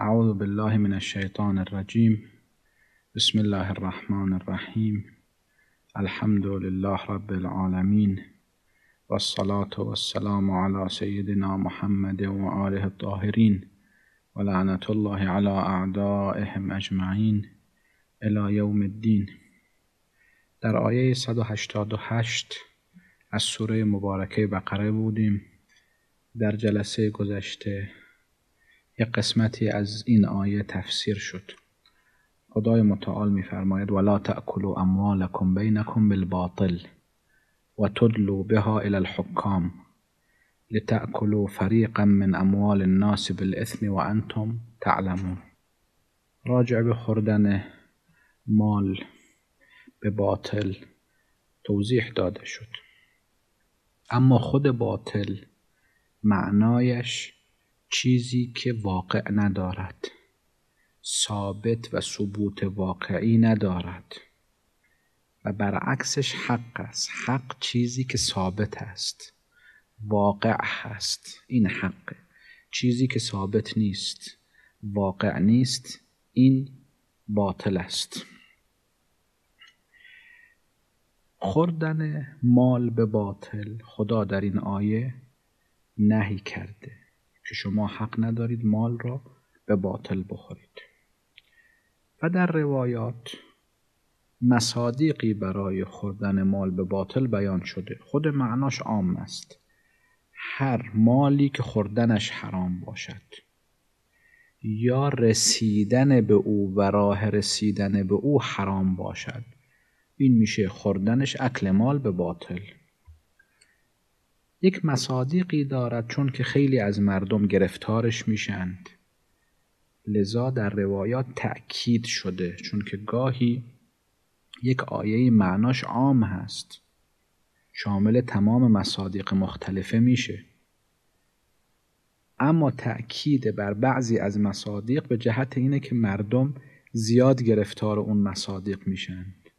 اعوذ بالله من الشیطان الرجیم بسم الله الرحمن الرحیم الحمد لله رب العالمین والصلاة والسلام على سیدنا محمد و آله الطاهرین و لعنت الله على اعدائهم اجمعین الى یوم الدین در آیه 188 از سوره مبارکه بقره بودیم. در جلسه گذشته یک قسمتی از این آیه تفسیر شد. خدای متعال میفرماید ولا تأکلوا اموالکم بینکم بالباطل و بها الى الحکام لتأکلوا فریقا من اموال الناس بالاثم و انتم تعلمون. راجع به خوردن مال به باطل توضیح داده شد. اما خود باطل معنایش چیزی که واقع ندارد. ثابت و ثبوت واقعی ندارد. و برعکسش حق است. حق چیزی که ثابت است. واقع هست این حقه چیزی که ثابت نیست. واقع نیست. این باطل است. خوردن مال به باطل خدا در این آیه نهی کرده. که شما حق ندارید مال را به باطل بخورید. و در روایات مصادیقی برای خوردن مال به باطل بیان شده. خود معناش عام است. هر مالی که خوردنش حرام باشد یا رسیدن به او و راه رسیدن به او حرام باشد این میشه خوردنش اکل مال به باطل. یک مصادیقی دارد چون که خیلی از مردم گرفتارش میشند. لذا در روایات تأکید شده چون که گاهی یک آیه معناش عام هست. شامل تمام مصادیق مختلفه میشه. اما تأکید بر بعضی از مصادیق به جهت اینه که مردم زیاد گرفتار اون مصادیق میشند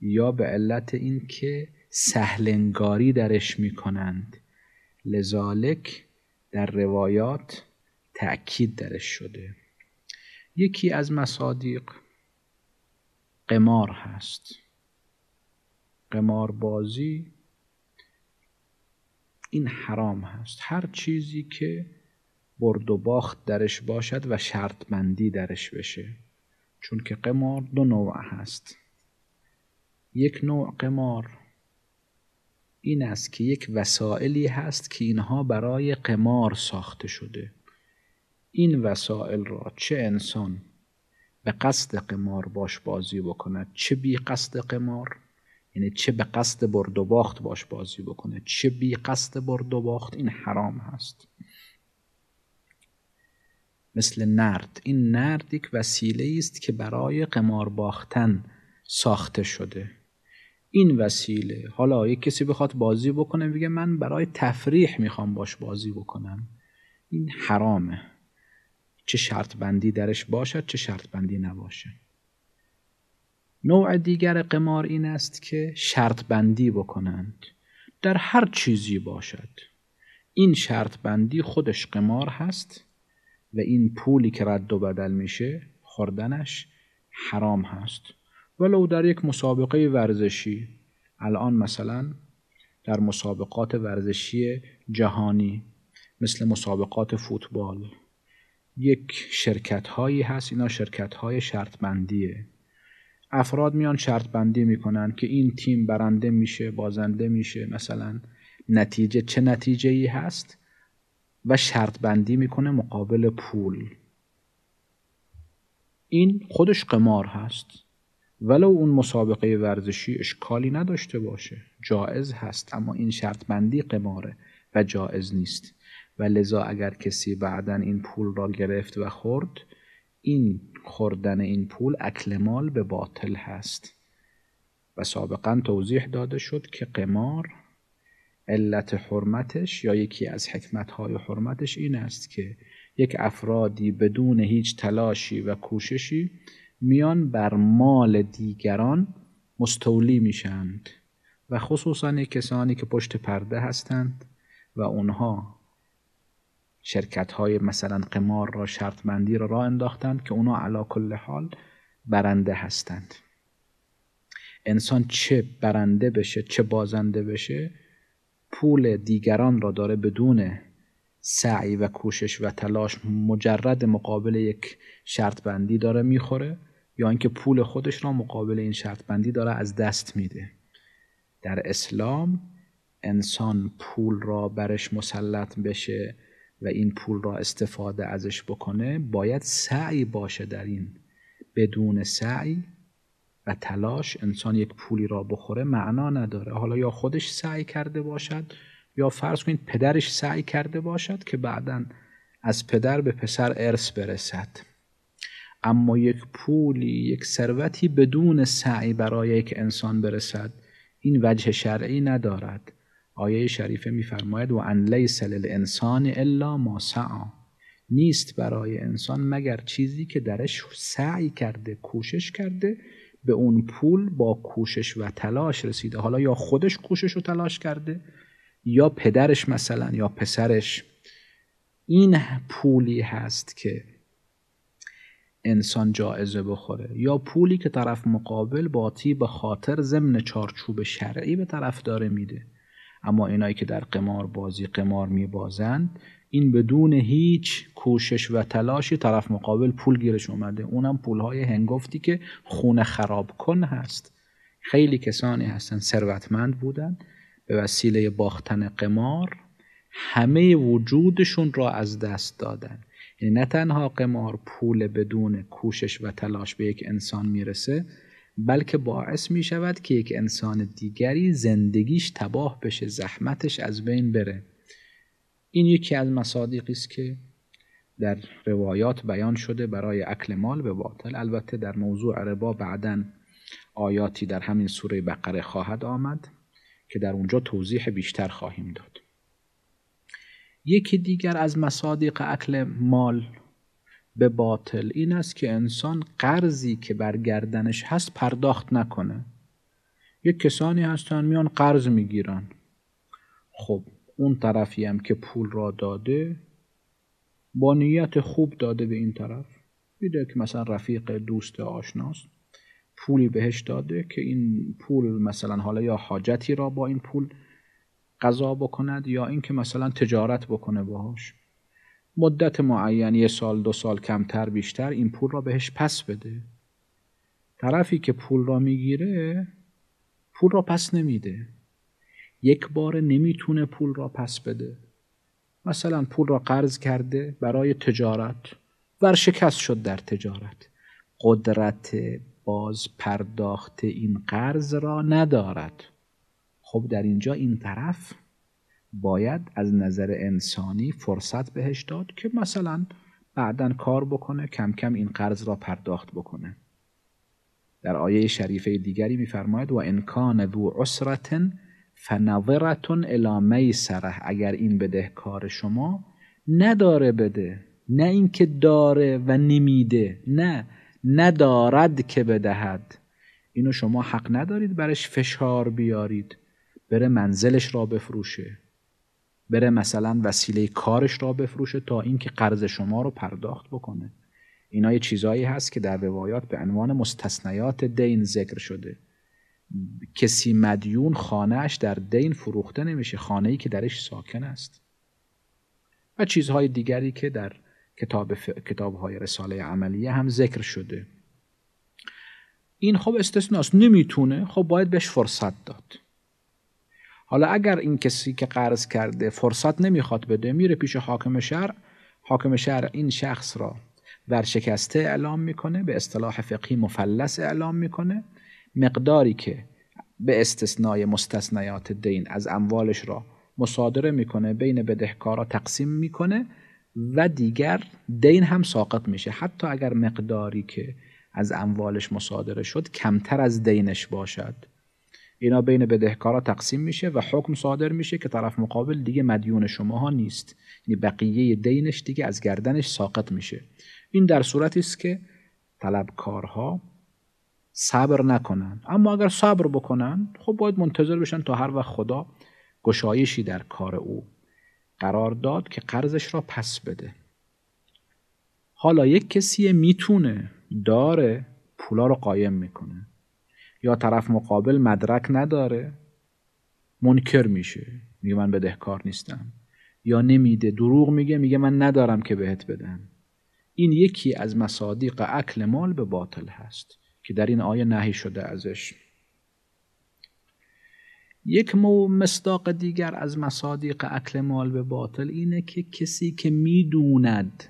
یا به علت اینکه سهلنگاری درش می کنند لذالک در روایات تأکید درش شده. یکی از مصادیق قمار هست. قمار بازی این حرام هست. هر چیزی که برد و باخت درش باشد و شرط بندی درش بشه. چون که قمار دو نوع هست. یک نوع قمار این است که یک وسائلی هست که اینها برای قمار ساخته شده. این وسائل را چه انسان به قصد قمار باش بازی بکند چه بی قصد قمار؟ یعنی چه به قصد برد و باخت باش بازی بکنه چه بی قصد برد و باخت؟ این حرام هست. مثل نرد. این نرد یک وسیله است که برای قمار باختن ساخته شده. این وسیله. حالا یک کسی بخواد بازی بکنه بگه من برای تفریح می‌خوام باش بازی بکنم. این حرامه. چه شرط بندی درش باشد چه شرط بندی نباشه نوع دیگر قمار این است که شرط بندی بکنند. در هر چیزی باشد. این شرط بندی خودش قمار هست و این پولی که رد و بدل میشه خوردنش حرام هست. ولو در یک مسابقه ورزشی. الان مثلا در مسابقات ورزشی جهانی مثل مسابقات فوتبال یک شرکت هایی هست اینا شرکت های شرط بندیه افراد میان شرط بندی می‌کنن که این تیم برنده میشه بازنده میشه مثلا نتیجه چه نتیجه ای هست؟ و شرط بندی می‌کنه مقابل پول. این خودش قمار هست. ولو اون مسابقه ورزشی اشکالی نداشته باشه. جائز هست اما این شرط بندی قماره و جائز نیست. و لذا اگر کسی بعدا این پول را گرفت و خورد این خوردن این پول اکل مال به باطل هست. و سابقا توضیح داده شد که قمار علت حرمتش یا یکی از حکمتهای حرمتش این است که یک افرادی بدون هیچ تلاشی و کوششی میان بر مال دیگران مستولی میشند و خصوصا کسانی که پشت پرده هستند و اونها شرکت های مثلا قمار را شرط بندی را راه انداختند که اونا علا کل حال برنده هستند. انسان چه برنده بشه چه بازنده بشه پول دیگران را داره بدون سعی و کوشش و تلاش مجرد مقابل یک شرط بندی داره می‌خوره یا اینکه پول خودش را مقابل این شرط بندی داره از دست میده. در اسلام انسان پول را برش مسلط بشه و این پول را استفاده ازش بکنه باید سعی باشه در این بدون سعی و تلاش انسان یک پولی را بخوره معنا نداره. حالا یا خودش سعی کرده باشد یا فرض کنید پدرش سعی کرده باشد که بعدا از پدر به پسر ارث برسد. اما یک پولی یک ثروتی بدون سعی برای یک انسان برسد این وجه شرعی ندارد. آیه شریفه میفرماید و ان لیس للانسان الا ما سعا نیست برای انسان مگر چیزی که درش سعی کرده کوشش کرده به اون پول با کوشش و تلاش رسیده. حالا یا خودش کوشش و تلاش کرده یا پدرش مثلا یا پسرش این پولی هست که انسان جایزه بخوره. یا پولی که طرف مقابل با به خاطر ضمن چارچوب شرعی به طرف داره میده. اما اینایی که در قمار بازی قمار میبازند این بدون هیچ کوشش و تلاشی طرف مقابل پول گیرش اومده. اونم پولهای هنگفتی که خونه خراب کن هست. خیلی کسانی هستن ثروتمند بودن. به وسیله باختن قمار همه وجودشون را از دست دادن. یعنی نه تنها قمار پول بدون کوشش و تلاش به یک انسان می‌رسه بلکه باعث می شود که یک انسان دیگری زندگیش تباه بشه زحمتش از بین بره. این یکی از مصادیقی است که در روایات بیان شده برای اکل مال به باطل. البته در موضوع ربا بعدا آیاتی در همین سوره بقره خواهد آمد. که در اونجا توضیح بیشتر خواهیم داد. یکی دیگر از مصادیق اکل مال به باطل این است که انسان قرضی که بر گردنش هست پرداخت نکنه. یک کسانی هستن میان قرض می‌گیرن. خب اون طرفی هم که پول را داده با نیت خوب داده به این طرف. میده که مثلا رفیق دوست آشناست. پولی بهش داده که این پول مثلا حالا یا حاجتی را با این پول قضا بکند یا اینکه مثلا تجارت بکنه باهاش. مدت معین یه سال دو سال کمتر بیشتر این پول را بهش پس بده. طرفی که پول را می‌گیره پول را پس نمیده. یک بار نمی‌تونه پول را پس بده. مثلا پول را قرض کرده برای تجارت ورشکست شد در تجارت. قدرت باز پرداخت این قرض را ندارد. خب در اینجا این طرف باید از نظر انسانی فرصت بهش داد که مثلا بعدا کار بکنه کم کم این قرض را پرداخت بکنه. در آیه شریفه دیگری میفرماید و انکان ذو عسرت فنظرتون الی میسره. اگر این بدهکار شما نداره بده. نه اینکه داره و نمیده نه. ندارد که بدهد. اینو شما حق ندارید برش فشار بیارید. بره منزلش را بفروشه. بره مثلا وسیله کارش را بفروشه تا اینکه قرض شما رو پرداخت بکنه. اینا یه چیزایی هست که در روایات به عنوان مستثنیات دین ذکر شده. کسی مدیون خانهش در دین فروخته نمیشه خانه ای که درش ساکن است. و چیزهای دیگری که در کتاب, ف... کتاب های رساله عملیه هم ذکر شده. این خب استثناست. نمی‌تونه. خب باید بهش فرصت داد. حالا اگر این کسی که قرض کرده فرصت نمی‌خواد بده میره پیش حاکم شهر. حاکم شهر این شخص را ورشکسته اعلام می‌کنه به اصطلاح فقهی مفلس اعلام می‌کنه. مقداری که به استثنای مستثنیات دین از اموالش را مصادره می‌کنه بین بدهکارا تقسیم می‌کنه. و دیگر دین هم ساقط میشه. حتی اگر مقداری که از اموالش مصادره شد کمتر از دینش باشد. اینا بین بدهکارا تقسیم میشه و حکم صادر میشه که طرف مقابل دیگه مدیون شماها نیست. یعنی بقیه دینش دیگه از گردنش ساقط میشه. این در صورتی است که طلبکارها صبر نکنن اما اگر صبر بکنن خب باید منتظر بشن تا هر وقت خدا گشایشی در کار او قرار داد که قرضش را پس بده. حالا یک کسی می‌تونه داره پولا رو قایم می‌کنه. یا طرف مقابل مدرک نداره منکر میشه. میگه من بدهکار نیستم. یا نمیده دروغ میگه میگه من ندارم که بهت بدم. این یکی از مصادیق اکل مال به باطل هست که در این آیه نهی شده ازش. یک مصداق دیگر از مصادیق اکل مال به باطل اینه که کسی که می‌دوند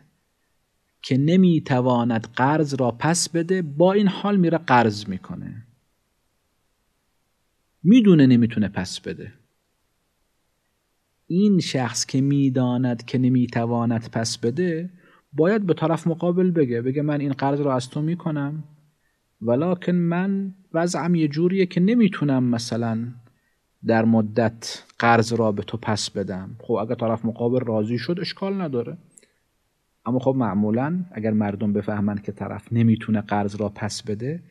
که نمی‌تواند قرض را پس بده با این حال میره قرض می‌کنه. می‌دونه نمی‌تونه پس بده. این شخص که می‌داند که نمی‌تواند پس بده باید به طرف مقابل بگه بگه من این قرض را از تو می‌کنم ولیکن من وضعم یه جوریه که نمی‌تونم مثلا در مدت قرض را به تو پس بدم. خب اگر طرف مقابل راضی شد اشکال نداره. اما خب معمولا اگر مردم بفهمند که طرف نمی‌تونه قرض را پس بده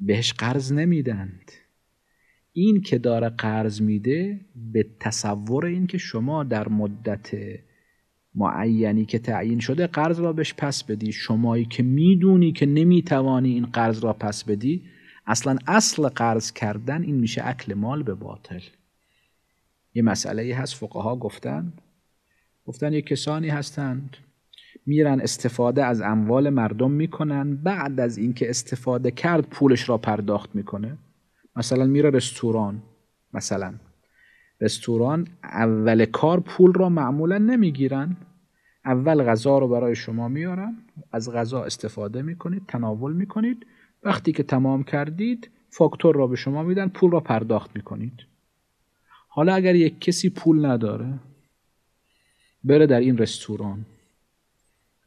بهش قرض نمیدند این که داره قرض میده به تصور این که شما در مدت معینی که تعیین شده قرض را بهش پس بدی. شمایی که می‌دونی که نمی‌توانی این قرض را پس بدی اصلا اصل قرض کردن این میشه اکل مال به باطل. یه مسئله هست فقها گفتن. گفتن یه کسانی هستند میرن استفاده از اموال مردم می‌کنن بعد از اینکه استفاده کرد پولش را پرداخت می‌کنه. مثلا میره رستوران مثلا. رستوران اول کار پول را معمولا نمی‌گیرن. اول غذا رو برای شما میارن از غذا استفاده می‌کنید تناول می‌کنید. وقتی که تمام کردید فاکتور را به شما میدن پول را پرداخت می‌کنید. حالا اگر یک کسی پول نداره بره در این رستوران.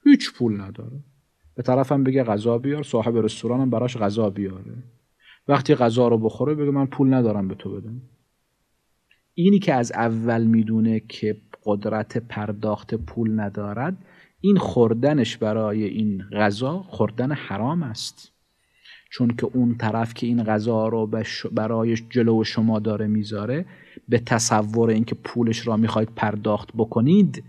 هیچ پول نداره. به طرفم بگه غذا بیار صاحب رستورانم براش غذا بیاره. وقتی غذا رو بخوره بگه من پول ندارم به تو بدم. اینی که از اول می‌دونه که قدرت پرداخت پول ندارد این خوردنش برای این غذا خوردن حرام است. چون که اون طرف که این غذا رو برای جلو شما داره می‌ذاره به تصور اینکه پولش را می‌خواید پرداخت بکنید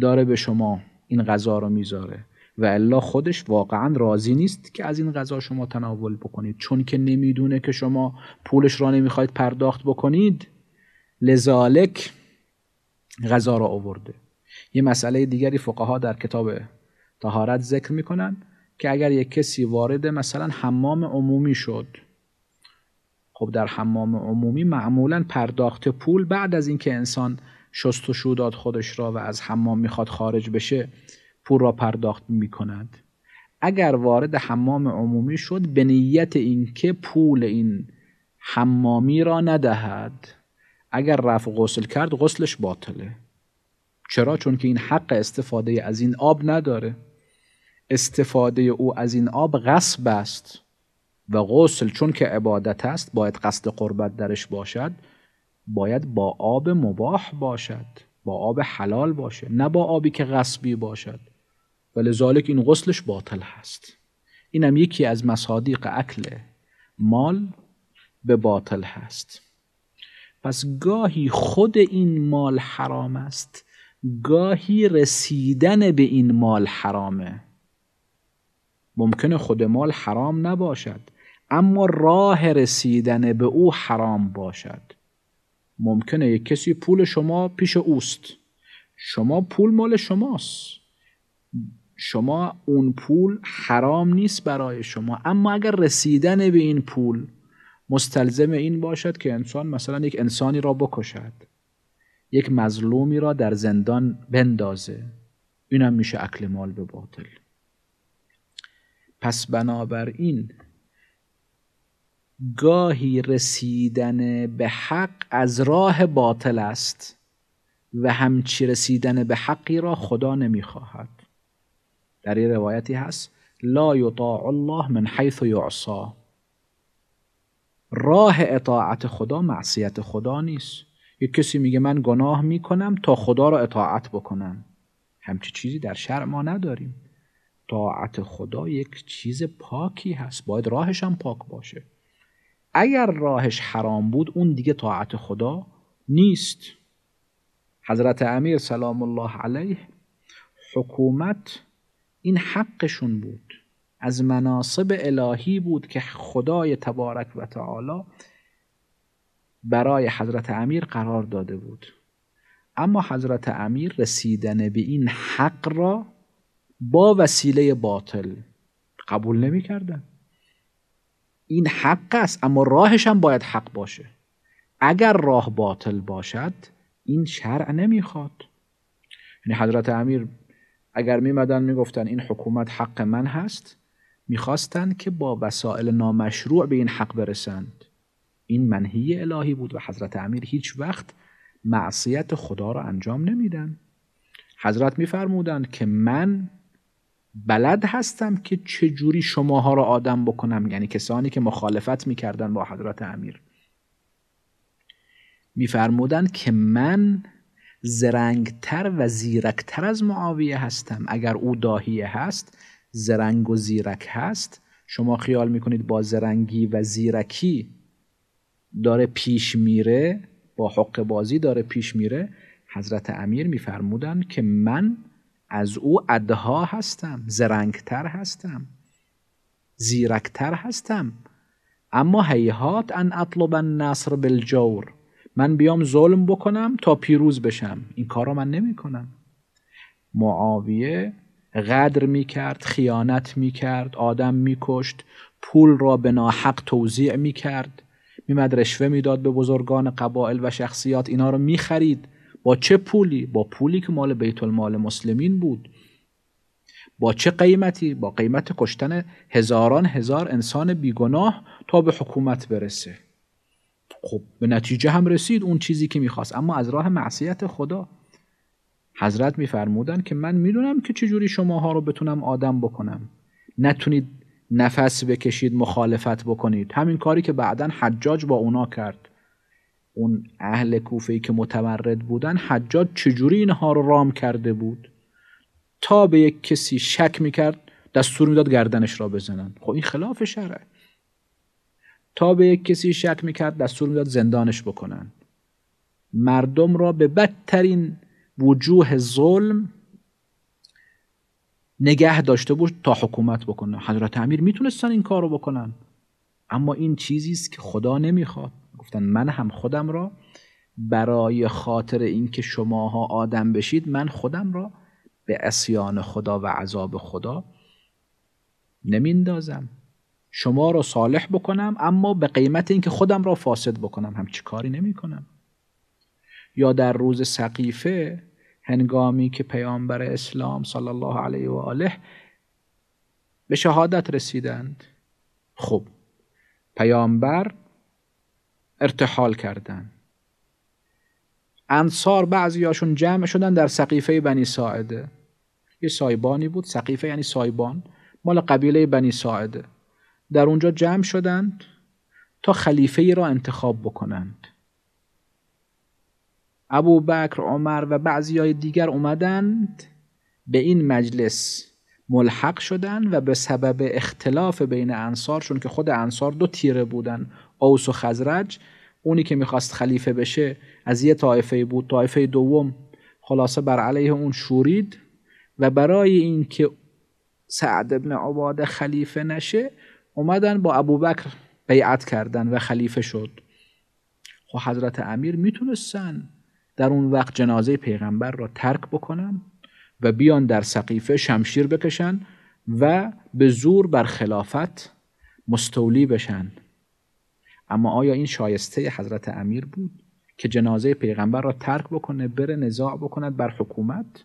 داره به شما این غذا رو می‌ذاره. و الا خودش واقعا راضی نیست که از این غذا شما تناول بکنید. چون که نمی‌دونه که شما پولش را نمی‌خواید پرداخت بکنید لذالک غذا را آورده. یه مسئله دیگری فقها در کتاب تهارت ذکر می‌کنن. که اگر یک کسی وارد مثلا حمام عمومی شد خب در حمام عمومی معمولا پرداخت پول بعد از اینکه انسان شست و شوداد خودش را و از حمام می‌خواد خارج بشه پول را پرداخت می کند اگر وارد حمام عمومی شد به نیت اینکه پول این حمامی را ندهد. اگر رفع غسل کرد غسلش باطله. چرا؟ چون که این حق استفاده از این آب نداره. استفاده او از این آب غصب است و غسل چون که عبادت است باید قصد قربت درش باشد باید با آب مباح باشد با آب حلال باشه نه با آبی که غصبی باشد. ولذالک این غسلش باطل هست. اینم یکی از مصادیق اکل مال به باطل هست. پس گاهی خود این مال حرام است گاهی رسیدن به این مال حرامه. ممکنه خود مال حرام نباشد اما راه رسیدن به او حرام باشد. ممکنه یک کسی پول شما پیش اوست. شما پول مال شماست. شما اون پول حرام نیست برای شما اما اگر رسیدن به این پول مستلزم این باشد که انسان مثلا یک انسانی را بکشد یک مظلومی را در زندان بندازه. اینم میشه اکل مال به باطل. پس بنابراین گاهی رسیدن به حق از راه باطل است و همچی رسیدن به حقی را خدا نمی‌خواهد. در این روایتی هست لا یطاع الله من حیث یعصا. راه اطاعت خدا معصیت خدا نیست. یک کسی میگه من گناه می‌کنم تا خدا را اطاعت بکنم. همچی چیزی در شرع ما نداریم. طاعت خدا یک چیز پاکی هست. باید راهش هم پاک باشه. اگر راهش حرام بود اون دیگه طاعت خدا نیست. حضرت امیر سلام الله علیه حکومت این حقشون بود. از مناسب الهی بود که خدای تبارک و تعالی برای حضرت امیر قرار داده بود. اما حضرت امیر رسیدن به این حق را با وسیله باطل. قبول نمی کردن. این حق است اما راهش هم باید حق باشه. اگر راه باطل باشد این شرع نمی‌خواد. یعنی حضرت امیر اگر میمدن می‌گفتن این حکومت حق من هست می‌خواستند که با وسایل نامشروع به این حق برسند. این منهی الهی بود و حضرت امیر هیچ وقت معصیت خدا را انجام نمیدن. حضرت میفرمودند که من بلد هستم که چجوری شماها را آدم بکنم یعنی کسانی که مخالفت می‌کردن با حضرت امیر. میفرمودند که من زرنگتر و زیرکتر از معاویه هستم. اگر او داهیه هست زرنگ و زیرک هست. شما خیال می‌کنید با زرنگی و زیرکی داره پیش میره با حق بازی داره پیش میره. حضرت امیر میفرمودن که من از او ادها هستم زرنگتر هستم زیرکتر هستم. اما هیهات ان اطلب النصر بالجور. من بیام ظلم بکنم تا پیروز بشم. این کار را من نمی کنم معاویه غدر می کرد خیانت می کرد آدم می کشت پول را به ناحق توضیع می کرد میمد رشوه می‌داد به بزرگان قبائل و شخصیات اینا رو می خرید با چه پولی؟ با پولی که مال بیت المال مسلمین بود. با چه قیمتی؟ با قیمت کشتن هزاران هزار انسان بیگناه تا به حکومت برسه. خب به نتیجه هم رسید اون چیزی که می‌خواست. اما از راه معصیت خدا. حضرت میفرمودن که من می‌دونم که چجوری شماها رو بتونم آدم بکنم. نتونید نفس بکشید مخالفت بکنید. همین کاری که بعدا حجاج با اونا کرد. اون اهل کوفه ای که متمرد بودن حجاج چجوری اینها رو رام کرده بود؟ تا به یک کسی شک می‌کرد دستور می‌داد گردنش را بزنن. خب این خلاف شرعه. تا به یک کسی شک می‌کرد دستور می‌داد زندانش بکنن. مردم را به بدترین وجوه ظلم نگه داشته بود تا حکومت بکنه. حضرت امیر می‌تونستن این کار رو بکنن. اما این چیزی است که خدا نمی‌خواد. گفتن من هم خودم را برای خاطر اینکه شماها آدم بشید من خودم را به اسیان خدا و عذاب خدا نمیندازم شما را صالح بکنم اما به قیمت اینکه خودم را فاسد بکنم. هم چی کاری نمی کنم یا در روز سقیفه هنگامی که پیامبر اسلام صلی الله علیه و آله به شهادت رسیدند. خب پیامبر ارتحال کردند انصار بعضیاشون جمع شدن در سقیفه بنی ساعده یه سایبانی بود. سقیفه یعنی سایبان. مال قبیله بنی ساعده در اونجا جمع شدند تا خلیفه ای را انتخاب بکنند. ابو بکر عمر و بعضی های دیگر اومدند به این مجلس ملحق شدند و به سبب اختلاف بین انصار چون که خود انصار دو تیره بودن اوس و خزرج اونی که می‌خواست خلیفه بشه از یه طایفه بود. طایفه دوم خلاصه بر علیه اون شورید و برای اینکه سعد ابن عباده خلیفه نشه اومدن با ابوبکر بیعت کردن و خلیفه شد. خب حضرت امیر می‌تونستن در اون وقت جنازه پیغمبر را ترک بکنن و بیان در سقیفه شمشیر بکشن و به زور بر خلافت مستولی بشن. اما آیا این شایسته حضرت امیر بود که جنازه پیغمبر را ترک بکنه بره نزاع بکند بر حکومت؟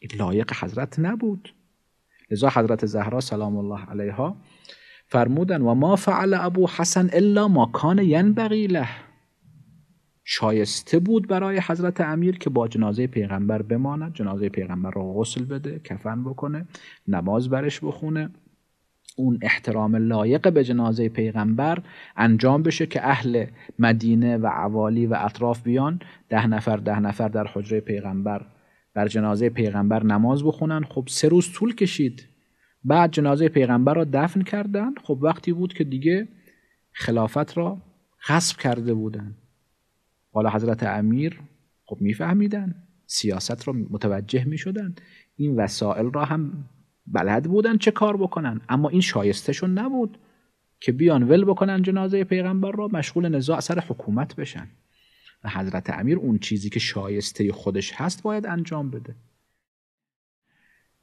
این لایق حضرت نبود. لذا حضرت زهرا سلام الله علیها فرمودن و ما فعل ابو حسن الا ما کان ینبغی له. شایسته بود برای حضرت امیر که با جنازه پیغمبر بماند جنازه پیغمبر را غسل بده کفن بکنه نماز برش بخونه. اون احترام لایق به جنازه پیغمبر انجام بشه که اهل مدینه و عوالی و اطراف بیان ده نفر ده نفر در حجره پیغمبر بر جنازه پیغمبر نماز بخونن. خب سه روز طول کشید. بعد جنازه پیغمبر را دفن کردن. خب وقتی بود که دیگه خلافت را غصب کرده بودن. حالا حضرت امیر خب میفهمیدن سیاست رو متوجه می‌شدن. این وسایل را هم بلد بودن چه کار بکنن. اما این شایستهشون نبود که بیان ول بکنن جنازه پیغمبر را مشغول نزاع سر حکومت بشن. و حضرت امیر اون چیزی که شایسته خودش هست باید انجام بده.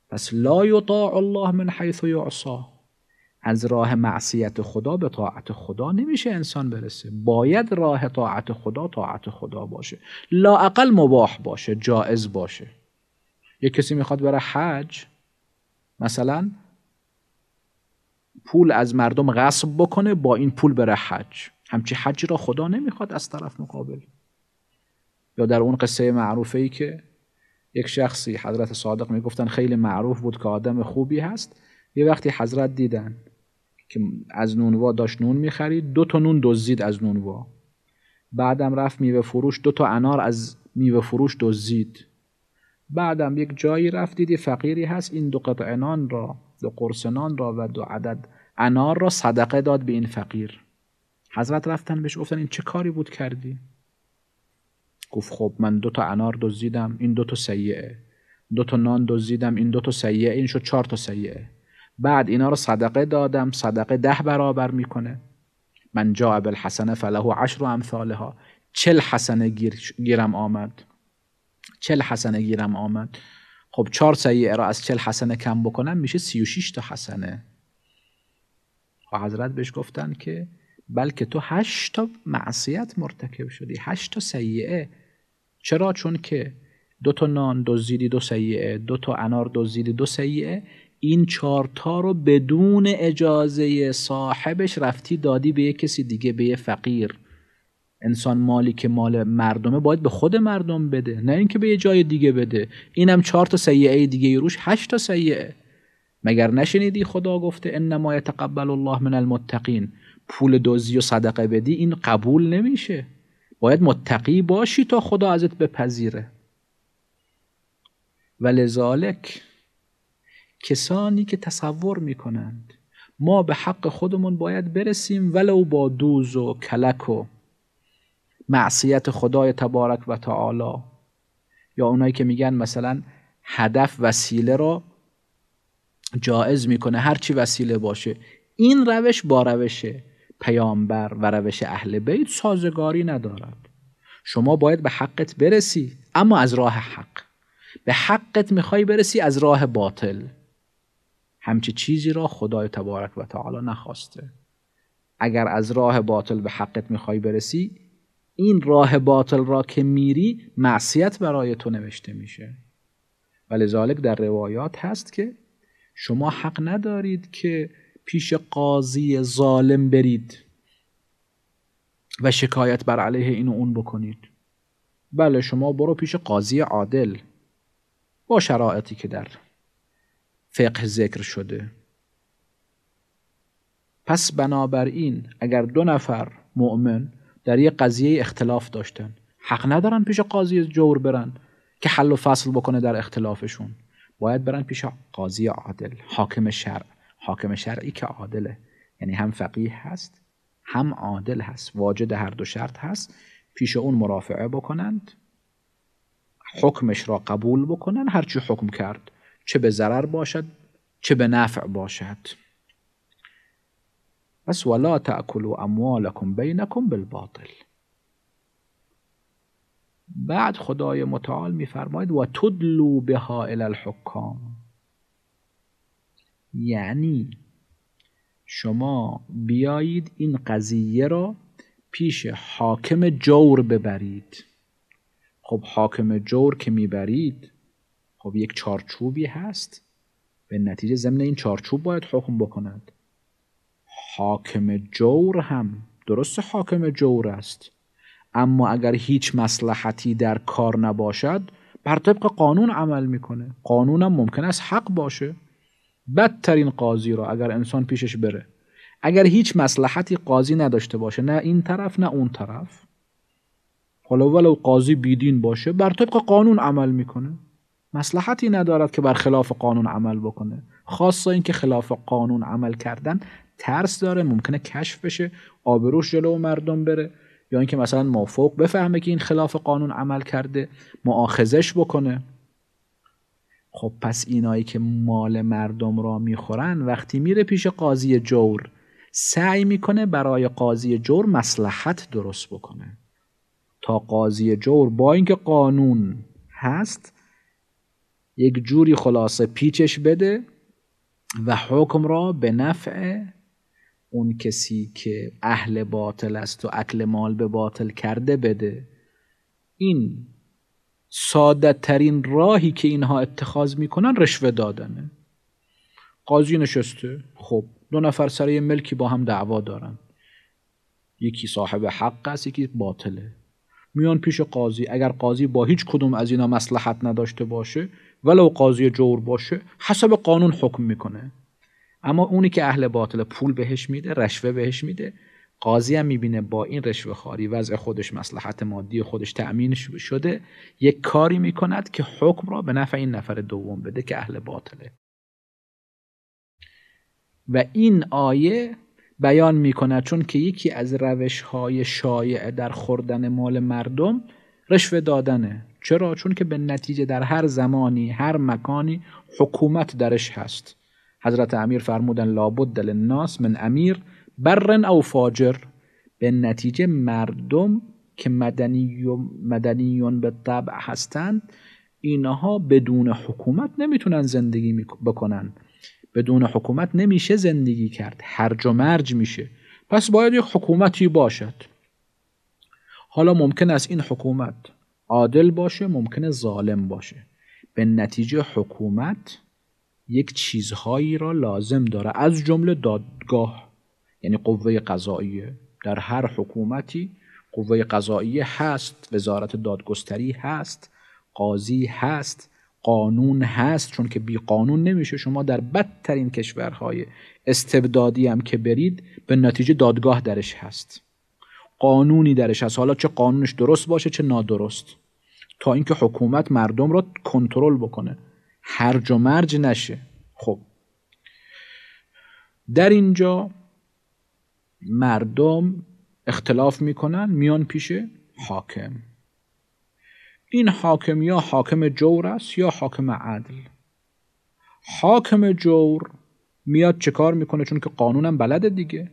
پس لا یطاع الله من حیث یعصا. از راه معصیت خدا به طاعت خدا نمیشه انسان برسه. باید راه طاعت خدا طاعت خدا باشه. لا اقل مباح باشه جائز باشه. یک کسی می‌خواد بره حج مثلا پول از مردم غصب بکنه با این پول بره حج. همچی حج را خدا نمی‌خواد از طرف مقابل. یا در اون قصه معروفه ای که یک شخصی حضرت صادق می‌گفتن خیلی معروف بود که آدم خوبی هست. یه وقتی حضرت دیدن که از نونوا داشت نون می‌خرید دو تا نون دزدید از نونوا. بعدم رفت میوه فروش دو تا انار از میوه فروش دزدید. بعدم یک جایی رفت دیدی فقیری هست این دو قطع نان را دو قرص نان را و دو عدد انار را صدقه داد به این فقیر. حضرت رفتن بهش گفتن این چه کاری بود کردی؟ گفت خب من دو تا انار دزدیدم این دو تا سیعه. دو تا نان دزدیدم این دو تا سیعه این شد چهار تا سیعه. بعد اینا رو صدقه دادم صدقه ده برابر می‌کنه. من جا بالحسنه فله عشر امثالها. چل حسنه گیر گیرم آمد. چل حسنه گیرم آمد. خب چهار سیعه را از چل حسنه کم بکنم میشه سی و تا حسنه. و حضرت بهش گفتن که بلکه تو هشت تا معصیت مرتکب شدی هشت تا سیعه. چرا؟ چون که دو تا نان دزدیدی دو سیعه دو تا انار دزدیدی دو سیعه. این چارتا رو بدون اجازه صاحبش رفتی دادی به یک کسی دیگه به یه فقیر. انسان مالی که مال مردمه باید به خود مردم بده نه اینکه به یه جای دیگه بده. اینم چهار تا سیعه دیگه روش هشت تا سیعه. مگر نشنیدی خدا گفته انما یتقبل الله من المتقین؟ پول دزدی و صدقه بدی این قبول نمیشه. باید متقی باشی تا خدا ازت بپذیره. و لذالک کسانی که تصور می‌کنند ما به حق خودمون باید برسیم ولو با دوز و کلک و معصیت خدای تبارک و تعالی. یا اونایی که میگن مثلا هدف وسیله را جائز می‌کنه هرچی وسیله باشه. این روش با روش پیامبر و روش اهل بیت سازگاری ندارد. شما باید به حقت برسی اما از راه حق. به حقت می‌خوای برسی از راه باطل. همچه چیزی را خدای تبارک و تعالی نخواسته. اگر از راه باطل به حقت می‌خوای برسی این راه باطل را که میری معصیت برای تو نوشته میشه. ولذالک در روایات هست که شما حق ندارید که پیش قاضی ظالم برید و شکایت بر علیه این و اون بکنید. بله شما برو پیش قاضی عادل با شرایطی که در فقه ذکر شده. پس بنابراین اگر دو نفر مؤمن در یک قضیه اختلاف داشتن. حق ندارن پیش قاضی جور برن که حل و فصل بکنه در اختلافشون. باید برن پیش قاضی عادل حاکم شرع. حاکم شرعی که عادله. یعنی هم فقیه هست هم عادل هست. واجد هر دو شرط هست. پیش اون مرافعه بکنند حکمش را قبول بکنن هرچی حکم کرد. چه به ضرر باشد چه به نفع باشد. پس ولا تأکلوا اموالکم بینکم بالباطل. بعد خدای متعال میفرماید و تدلو بها الى الحکام یعنی شما بیایید این قضیه را پیش حاکم جور ببرید. خب حاکم جور که می‌برید خب یک چارچوبی هست. به نتیجه ضمن این چارچوب باید حکم بکند. حاکم جور هم درست حاکم جور است. اما اگر هیچ مصلحتی در کار نباشد بر طبق قانون عمل می‌کنه. قانون هم ممکن است حق باشه. بدترین قاضی را اگر انسان پیشش بره. اگر هیچ مصلحتی قاضی نداشته باشه نه این طرف نه اون طرف. حالا ولو قاضی بیدین باشه بر طبق قانون عمل می‌کنه. مصلحتی ندارد که بر خلاف قانون عمل بکنه. خاصه اینکه خلاف قانون عمل کردن ترس داره ممکنه کشف بشه آبروش جلو مردم بره. یا اینکه مثلا مافوق بفهمه که این خلاف قانون عمل کرده معاخذش بکنه. خب پس اینایی که مال مردم را می‌خورن وقتی میره پیش قاضی جور سعی می‌کنه برای قاضی جور مسلحت درست بکنه. تا قاضی جور با اینکه قانون هست یک جوری خلاصه پیچش بده و حکم را به نفع اون کسی که اهل باطل است و اکل مال به باطل کرده بده. این ساده ترین راهی که اینها اتخاذ می‌کنن رشوه دادنه. قاضی نشسته. خب دو نفر سر یه ملکی با هم دعوا دارن. یکی صاحب حق است یکی باطله. میان پیش قاضی. اگر قاضی با هیچ کدوم از اینا مسلحت نداشته باشه ولو قاضی جور باشه حسب قانون حکم می‌کنه. اما اونی که اهل باطل پول بهش میده رشوه بهش میده. قاضی هم می‌بینه با این رشوه خاری وضع خودش مسلحت مادی خودش تأمین شده. یک کاری می‌کند که حکم را به نفع این نفر دوم بده که اهل باطله. و این آیه بیان می‌کند چون که یکی از روش های شایع در خوردن مال مردم رشوه دادنه. چرا؟ چون که به نتیجه در هر زمانی هر مکانی حکومت درش هست. حضرت امیر فرمودن لابد للناس من امیر برن او فاجر به نتیجه مردم که مدنیون به طبع هستند اینها بدون حکومت نمی‌تونن زندگی بکنن. بدون حکومت نمیشه زندگی کرد. هرج و مرج میشه. پس باید یک حکومتی باشد. حالا ممکن است این حکومت عادل باشه ممکنه ظالم باشه. به نتیجه حکومت یک چیزهایی را لازم داره. از جمله دادگاه یعنی قوه قضاییه در هر حکومتی قوه قضاییه هست وزارت دادگستری هست قاضی هست قانون هست چون که بی قانون نمیشه. شما در بدترین کشورهای استبدادی هم که برید به نتیجه دادگاه درش هست. قانونی درش هست. حالا چه قانونش درست باشه چه نادرست. تا اینکه حکومت مردم را کنترل بکنه. هرج و مرج نشه. خب. در اینجا مردم اختلاف می‌کنن میان پیش حاکم. این حاکم یا حاکم جور است یا حاکم عدل. حاکم جور میاد چه کار می‌کنه؟ چون که قانونم بلده دیگه.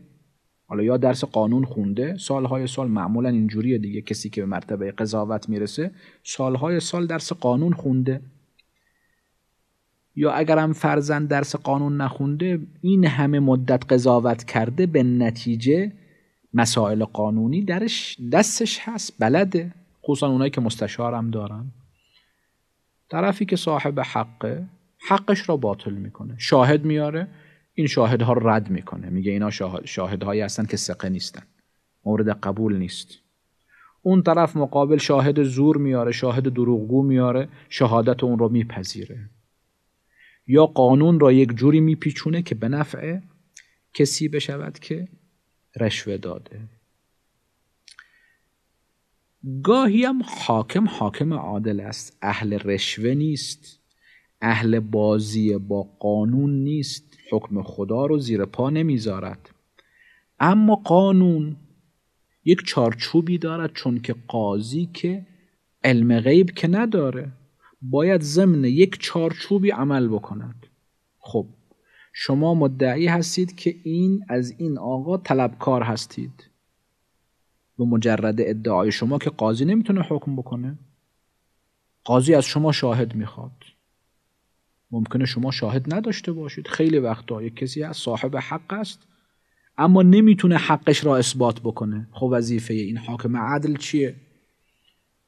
حالا یا درس قانون خونده سالهای سال معمولا اینجوریه دیگه. کسی که به مرتبه قضاوت می‌رسه سالهای سال درس قانون خونده. یا اگرم فرزن درس قانون نخونده این همه مدت قضاوت کرده به نتیجه مسائل قانونی درش دستش هست بلده. خصوصا اونایی که مستشارم دارن. طرفی که صاحب حقه حقش را باطل می‌کنه. شاهد میاره این شاهدها رو رد می‌کنه. میگه اینا شاهد شاهدهایی هستن که سقه نیستن. مورد قبول نیست. اون طرف مقابل شاهد زور میاره شاهد دروغگو میاره شهادت اون رو میپذیره. یا قانون را یک جوری میپیچونه که به نفع کسی بشود که رشوه داده. گاهی هم حاکم حاکم عادل است. اهل رشوه نیست. اهل بازی با قانون نیست. حکم خدا رو زیر پا نمی‌ذارد. اما قانون یک چارچوبی دارد چون که قاضی که علم غیب که نداره. باید ضمن یک چارچوبی عمل بکند. خب شما مدعی هستید که این از این آقا طلبکار هستید. به مجرد ادعای شما که قاضی نمی‌تونه حکم بکنه. قاضی از شما شاهد می‌خواد. ممکنه شما شاهد نداشته باشید. خیلی وقتا یک کسی از صاحب حق است اما نمی‌تونه حقش را اثبات بکنه. خب وظیفه این حاکم عدل چیه؟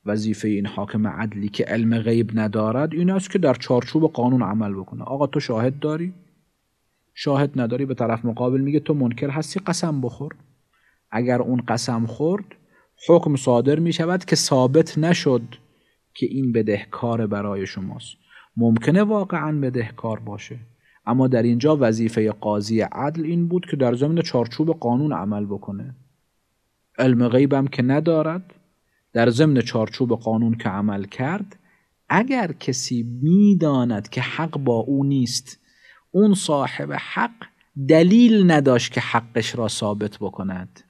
وظیفه این حاکم عدلی که علم غیب ندارد این است که در چارچوب قانون عمل بکنه. آقا تو شاهد داری؟ شاهد نداری؟ به طرف مقابل میگه تو منکر هستی قسم بخور. اگر اون قسم خورد حکم صادر می شود که ثابت نشد که این بدهکار برای شماست. ممکنه واقعا بدهکار باشه. اما در اینجا وظیفه قاضی عدل این بود که در ضمن چارچوب قانون عمل بکنه. علم غیبم که ندارد در ضمن چارچوب قانون که عمل کرد اگر کسی می‌داند که حق با او نیست اون صاحب حق دلیل نداشت که حقش را ثابت بکند.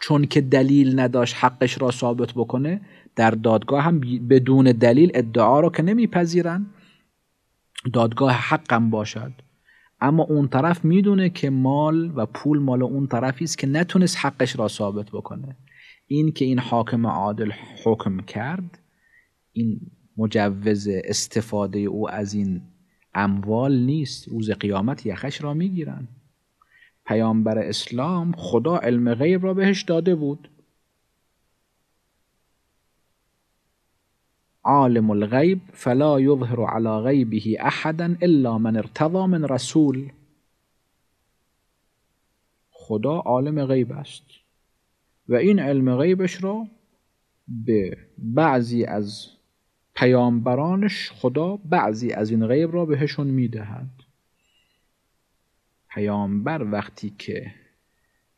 چون که دلیل نداشت حقش را ثابت بکنه در دادگاه هم بدون دلیل ادعا را که نمیپذیرن دادگاه حقم باشد. اما اون طرف می‌دونه که مال و پول مال اون طرفی است که نتونست حقش را ثابت بکنه. این که این حاکم عادل حکم کرد این مجوز استفاده او از این اموال نیست. روز قیامت یخش را می‌گیرن. پیامبر اسلام خدا علم غیب را بهش داده بود. عالم الغیب فلا یظهر على غیبه احدا الا من ارتضى من رسول. خدا عالم غیب است. و این علم غیبش را به بعضی از پیامبرانش خدا بعضی از این غیب را بهشون می‌دهد. پیامبر وقتی که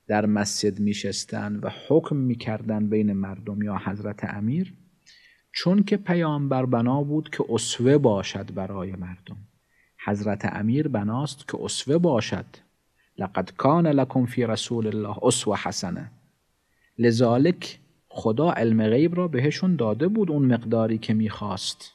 در مسجد میشستن و حکم می‌کردن بین مردم یا حضرت امیر چون که پیامبر بنا بود که اسوه باشد برای مردم. حضرت امیر بناست که اسوه باشد. لقد کان لکم فی رسول الله اسوه حسنه. لذالک خدا علم غیب را بهشون داده بود اون مقداری که می‌خواست.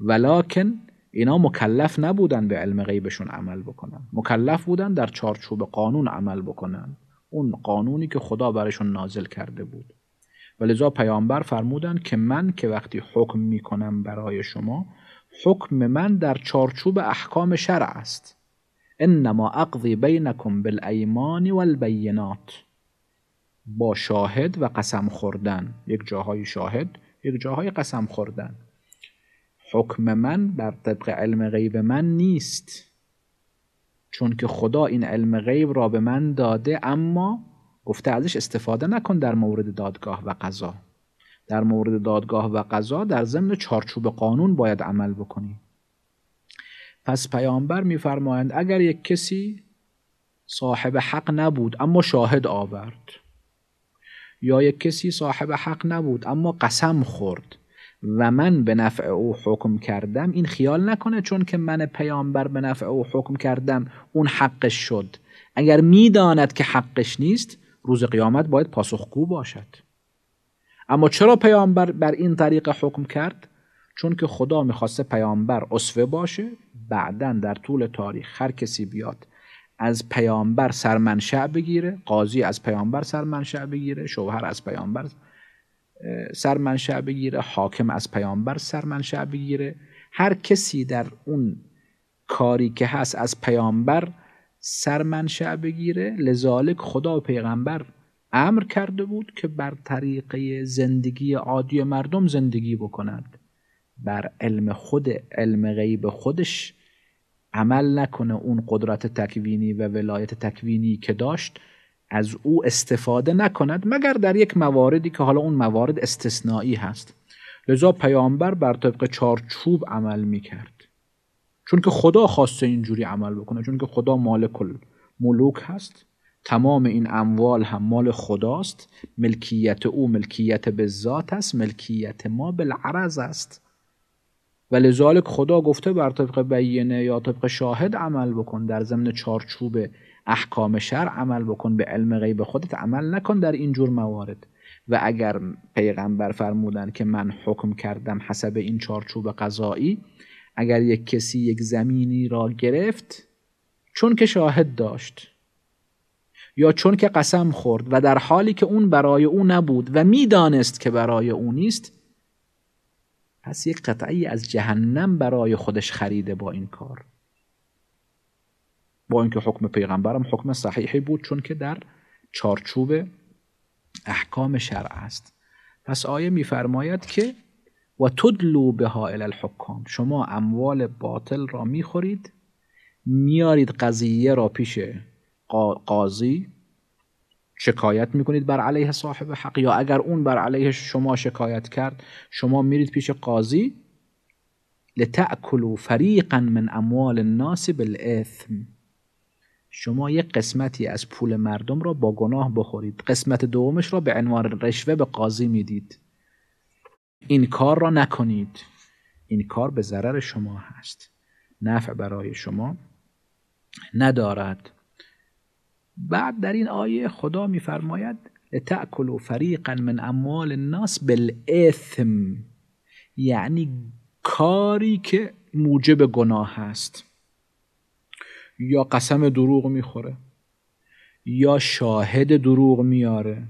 ولکن اینا مکلف نبودن به علم غیبشون عمل بکنن. مکلف بودن در چارچوب قانون عمل بکنن. اون قانونی که خدا برشون نازل کرده بود. ولذا پیامبر فرمودن که من که وقتی حکم می‌کنم برای شما حکم من در چارچوب احکام شرع است. انما اقضی بینکم بالایمان والبینات. با شاهد و قسم خوردن. یک جاهای شاهد یک جاهای قسم خوردن. حکم من بر طبق علم غیب من نیست. چون که خدا این علم غیب را به من داده اما گفته ازش استفاده نکن در مورد دادگاه و قضا. در مورد دادگاه و قضا در ضمن چارچوب قانون باید عمل بکنی. پس پیامبر میفرمایند اگر یک کسی صاحب حق نبود اما شاهد آورد. یا یک کسی صاحب حق نبود اما قسم خورد و من به نفع او حکم کردم. این خیال نکنه چون که من پیامبر به نفع او حکم کردم اون حقش شد. اگر می‌داند که حقش نیست روز قیامت باید پاسخگو باشد. اما چرا پیامبر بر این طریق حکم کرد؟ چون که خدا می‌خواسته پیامبر اصفه باشه بعدا در طول تاریخ هر کسی بیاد از پیامبر سرمنشأ بگیره قاضی از پیامبر سرمنشأ بگیره شوهر از پیامبر سرمنشأ بگیره حاکم از پیامبر سرمنشأ بگیره. هر کسی در اون کاری که هست از پیامبر سرمنشأ بگیره لذالک خدا و پیغمبر امر کرده بود که بر طریقه زندگی عادی مردم زندگی بکند بر علم خود علم غیب خودش عمل نکنه اون قدرت تکوینی و ولایت تکوینی که داشت از او استفاده نکند مگر در یک مواردی که حالا اون موارد استثنایی هست. لذا پیامبر بر طبق چارچوب عمل می‌کرد. چون که خدا خواسته اینجوری عمل بکنه چون که خدا مالک ملوک هست تمام این اموال هم مال خداست ملکیت او ملکیت به ذات است ملکیت ما بالعرض است. و لذالک خدا گفته بر طبق بیینه یا طبق شاهد عمل بکن در ضمن چارچوب احکام شرع عمل بکن به علم غیب خودت عمل نکن در این جور موارد. و اگر پیغمبر فرمودن که من حکم کردم حسب این چارچوب قضایی اگر یک کسی یک زمینی را گرفت چون که شاهد داشت یا چون که قسم خورد و در حالی که اون برای او نبود و می‌دانست که برای او نیست پس یک قطعی از جهنم برای خودش خریده با این کار. با اینکه حکم پیغمبرم حکم صحیحی بود چون که در چارچوب احکام شرع است. پس آیه میفرماید که و تدلو بها الى الحکام شما اموال باطل را می‌خورید میارید قضیه را پیش قاضی شکایت می‌کنید بر علیه صاحب حق یا اگر اون بر علیه شما شکایت کرد شما میرید پیش قاضی؟ لتأکلوا فریقا من اموال الناس بالاثم شما یک قسمتی از پول مردم را با گناه بخورید. قسمت دومش را به عنوان رشوه به قاضی می‌دید. این کار را نکنید. این کار به ضرر شما هست. نفع برای شما ندارد. بعد در این آیه خدا میفرماید لتأکلوا فریقا من اموال الناس بالاثم یعنی کاری که موجب گناه هست یا قسم دروغ می‌خوره یا شاهد دروغ میاره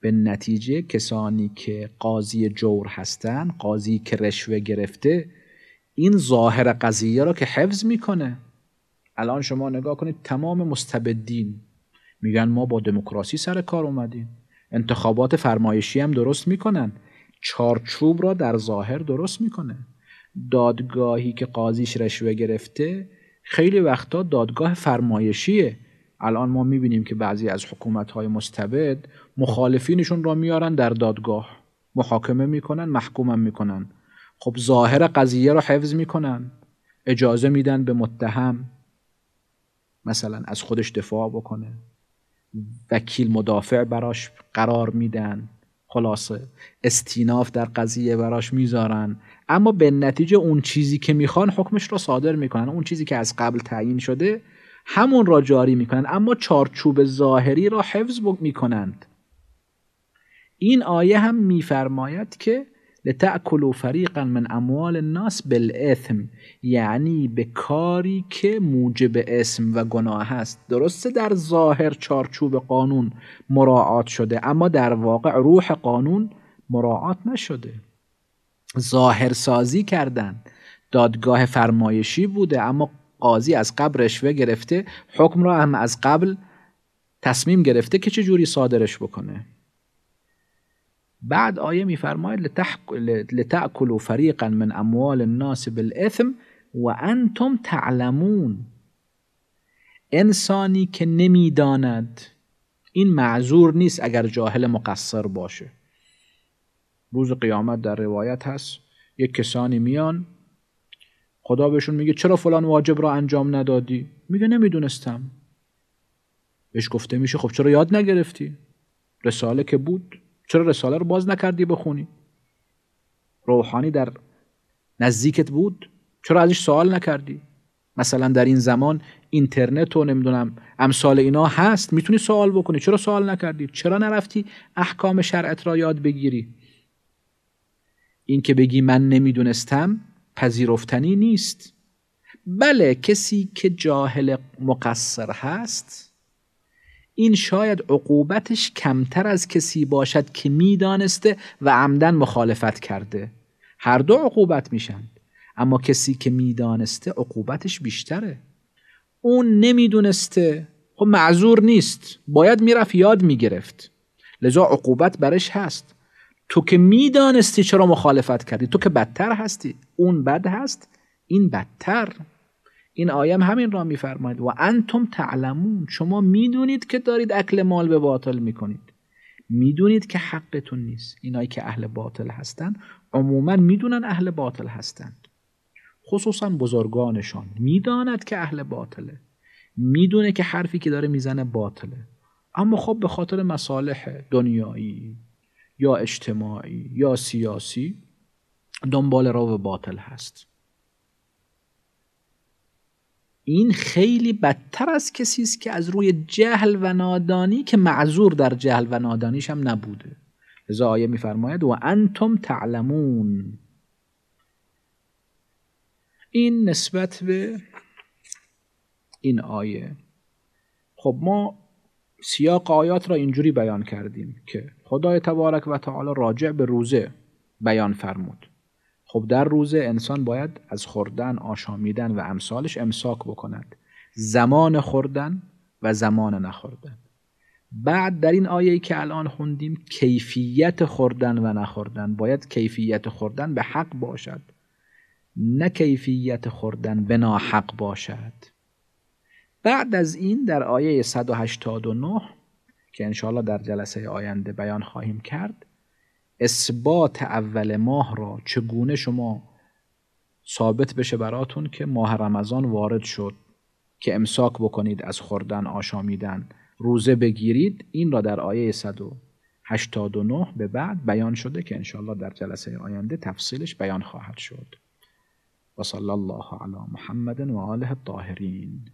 به نتیجه کسانی که قاضی جور هستن قاضی که رشوه گرفته این ظاهر قضیه را که حفظ می‌کنه. الان شما نگاه کنید تمام مستبدین میگن ما با دموکراسی سر کار اومدیم. انتخابات فرمایشی هم درست می‌کنن. چارچوب را در ظاهر درست می‌کنه. دادگاهی که قاضیش رشوه گرفته خیلی وقتا دادگاه فرمایشیه. الان ما می‌بینیم که بعضی از حکومت های مستبد مخالفینشون را میارن در دادگاه. محاکمه می‌کنن محکومم می‌کنن. خب ظاهر قضیه را حفظ می‌کنن. اجازه میدن به متهم. مثلا از خودش دفاع بکنه. وکیل مدافع براش قرار میدن. خلاصه استیناف در قضیه براش می‌ذارن. اما به نتیجه اون چیزی که می‌خوان حکمش را صادر می‌کنن. اون چیزی که از قبل تعیین شده همون را جاری می‌کنند اما چارچوب ظاهری را حفظ می‌کنند. این آیه هم میفرماید که لتأکلوا فریقا من اموال الناس بالاثم یعنی به کاری که موجب اسم و گناه است. درسته در ظاهر چارچوب قانون مراعات شده اما در واقع روح قانون مراعات نشده. ظاهر سازی کردن دادگاه فرمایشی بوده اما قاضی از قبل رشوه گرفته حکم را هم از قبل تصمیم گرفته که چه جوری صادرش بکنه. بعد آیه میفرماید لتأکلوا فریقا من اموال الناس بالاثم و انتم تعلمون. انسانی که نمی‌داند این معذور نیست اگر جاهل مقصر باشه. روز قیامت در روایت هست یک کسانی میان خدا بهشون میگه چرا فلان واجب را انجام ندادی؟ میگه نمی‌دونستم. بهش گفته میشه خب چرا یاد نگرفتی؟ رساله که بود چرا رساله رو باز نکردی بخونی؟ روحانی در نزدیکت بود؟ چرا ازش سوال نکردی؟ مثلا در این زمان اینترنت و نمی‌دونم امثال اینا هست می‌تونی سوال بکنی. چرا سوال نکردی؟ چرا نرفتی احکام شرعت را یاد بگیری؟ این که بگی من نمی‌دونستم پذیرفتنی نیست. بله کسی که جاهل مقصر هست این شاید عقوبتش کمتر از کسی باشد که می‌دانسته و عمدن مخالفت کرده. هر دو عقوبت میشند اما کسی که می‌دانسته عقوبتش بیشتره. اون نمی‌دونسته خب معذور نیست باید می‌رفت یاد می‌گرفت. لذا عقوبت برش هست. تو که می‌دانستی چرا مخالفت کردی؟ تو که بدتر هستی. اون بد هست این بدتر. این آیم همین را میفرماید. و انتم تعلمون. شما می‌دونید که دارید اکل مال به باطل می‌کنید. می‌دونید که حقتون نیست. اینایی که اهل باطل هستند عموما می‌دونن اهل باطل هستند. خصوصا بزرگانشان. می‌داند که اهل باطله. می‌دونه که حرفی که داره می‌زنه باطله. اما خب به خاطر مصالح دنیایی یا اجتماعی یا سیاسی دنبال رو باطل هست. این خیلی بدتر از کسی است که از روی جهل و نادانی که معذور در جهل و نادانیش هم نبوده. لذا آیه میفرماید و انتم تعلمون. این نسبت به این آیه. خب ما سیاق آیات را اینجوری بیان کردیم که خدای تبارک و تعالی راجع به روزه بیان فرمود. خب در روزه انسان باید از خوردن آشامیدن و امثالش امساک بکند. زمان خوردن و زمان نخوردن. بعد در این آیه که الان خوندیم کیفیت خوردن و نخوردن. باید کیفیت خوردن به حق باشد. نه کیفیت خوردن به ناحق باشد. بعد از این در آیه 189 که انشاءالله در جلسه آینده بیان خواهیم کرد اثبات اول ماه را چگونه شما ثابت بشه براتون که ماه رمضان وارد شد؟ که امساک بکنید از خوردن آشامیدن روزه بگیرید این را در آیه 189 به بعد بیان شده که انشاءالله در جلسه آینده تفصیلش بیان خواهد شد. و صلی الله علی محمد و آله الطاهرین.